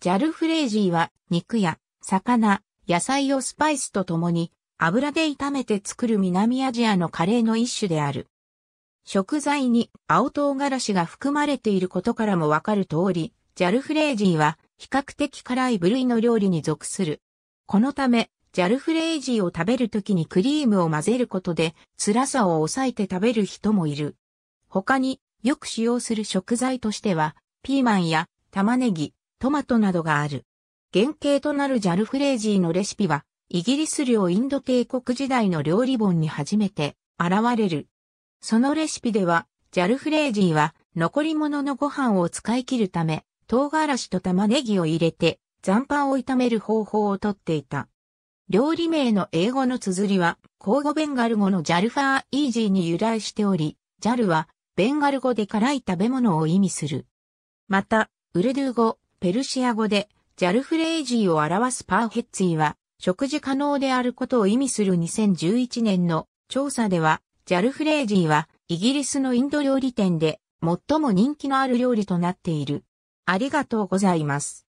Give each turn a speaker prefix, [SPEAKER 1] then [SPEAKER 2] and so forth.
[SPEAKER 1] ジャルフレージーは肉や魚、野菜をスパイスとともに油で炒めて作る南アジアのカレーの一種である。食材に青唐辛子が含まれていることからもわかる通り、ジャルフレージーは比較的辛い部類の料理に属する。このため、ジャルフレージーを食べるときにクリームを混ぜることで辛さを抑えて食べる人もいる。他によく使用する食材としては、ピーマンや玉ねぎ、トマトなどがある。原型となるジャルフレージーのレシピは、イギリス領インド帝国時代の料理本に初めて現れる。そのレシピでは、ジャルフレージーは残り物のご飯を使い切るため、唐辛子と玉ねぎを入れて残飯を炒める方法をとっていた。料理名の英語の綴りは、交互ベンガル語のジャルファーイージーに由来しており、ジャルは、ベンガル語で辛い食べ物を意味する。また、ウルドゥー語、ペルシア語で、ジャルフレージーを表すパーヘッツィは、食事可能であることを意味する2011年の調査では、ジャルフレージーは、イギリスのインド料理店で、最も人気のある料理となっている。ありがとうございます。